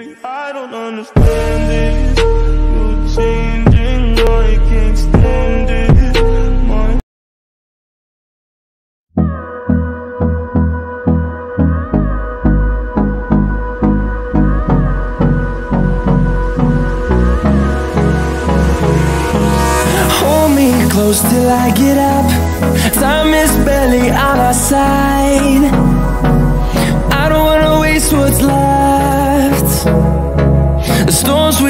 Baby, I don't understand this. You're changing, I can't stand it. Hold me close till I get up. Time is barely on our side.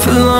Finding life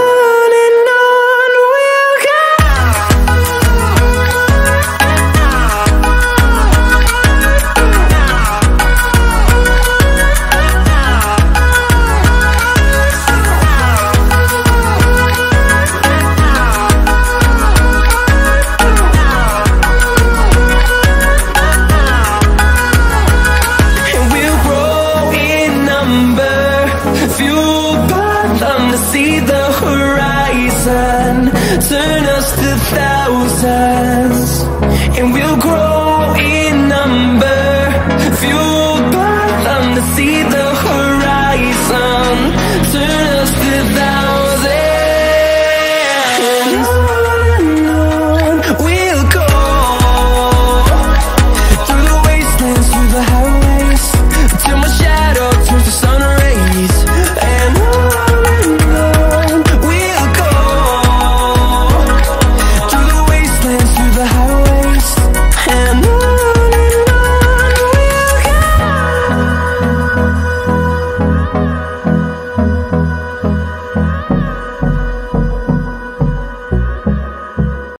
by to see the horizon, turn us to thousands.